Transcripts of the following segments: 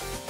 you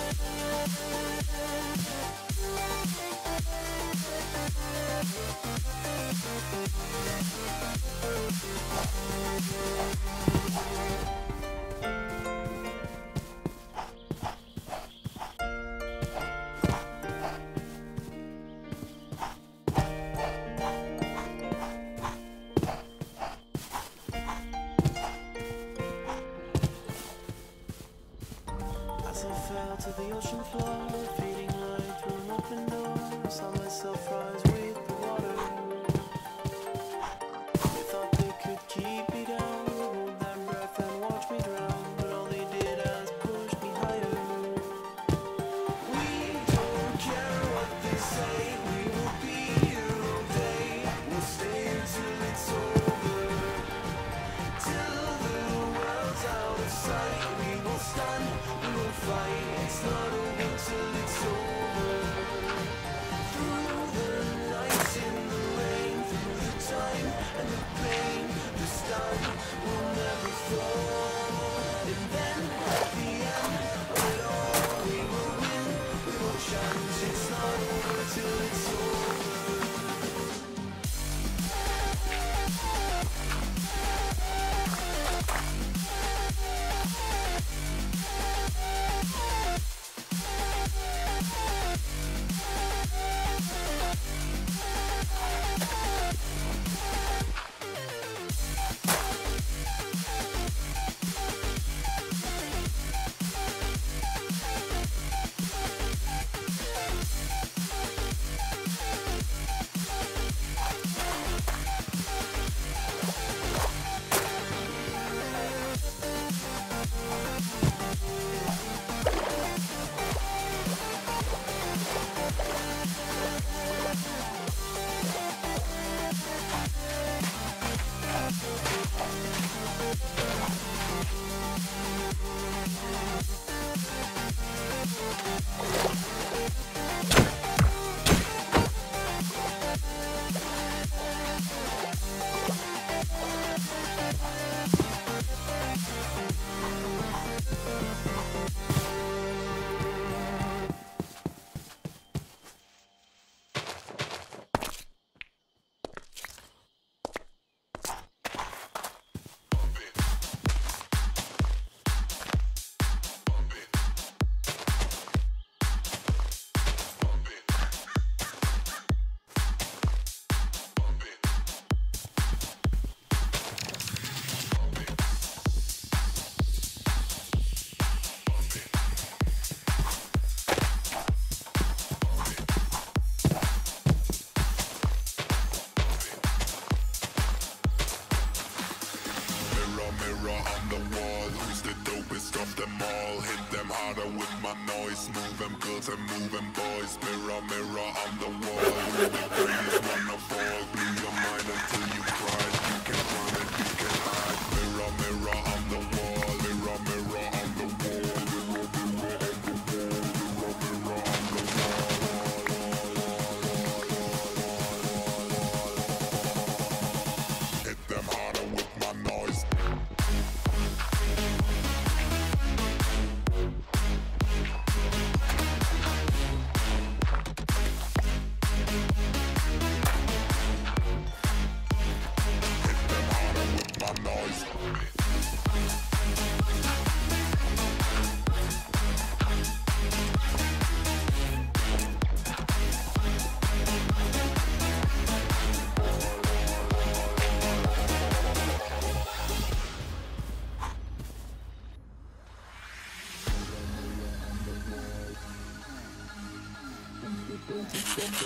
them move boys. Mirror, mirror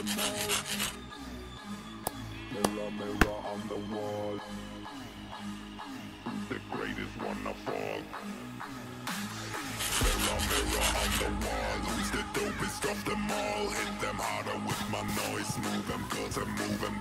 Mirror, mirror on the wall. The greatest one of all? Mirror, mirror on the wall. Who's the dopest of them all? Hit them harder with my noise. Move them girls and move them